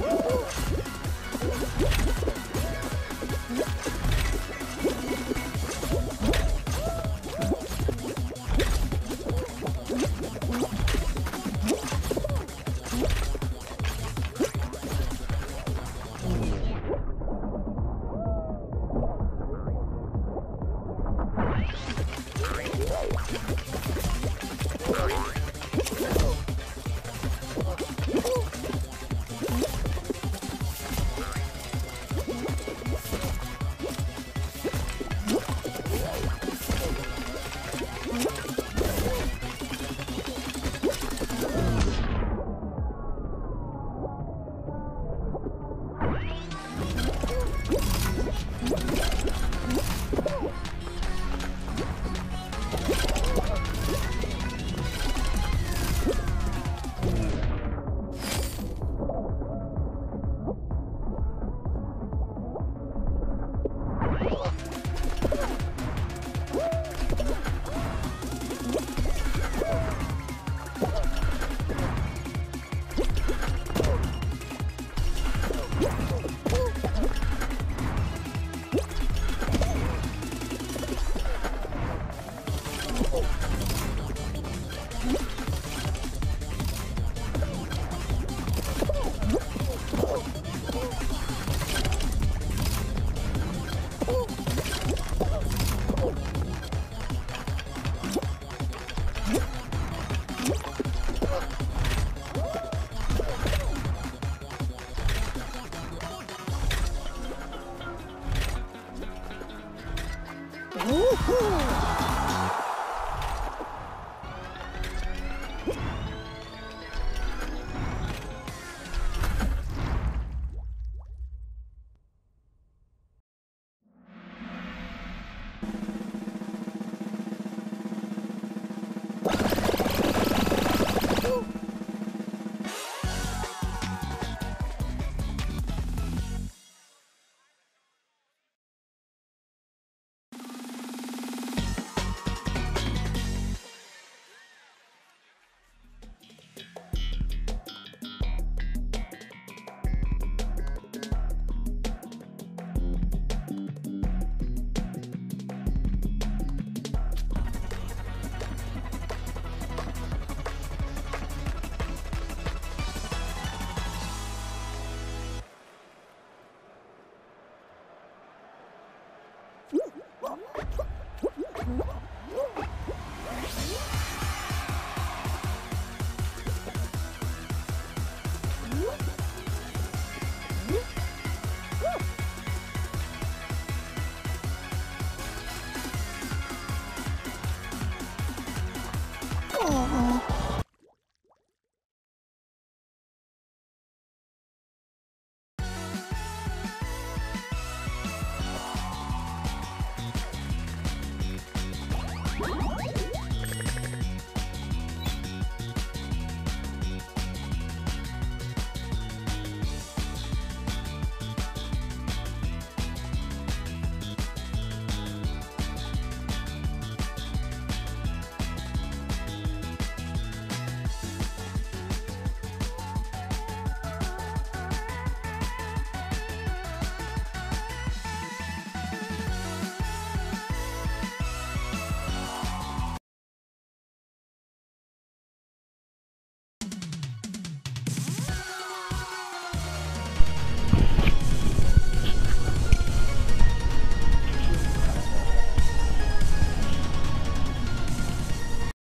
Woo! Oh! 呜呼。Ha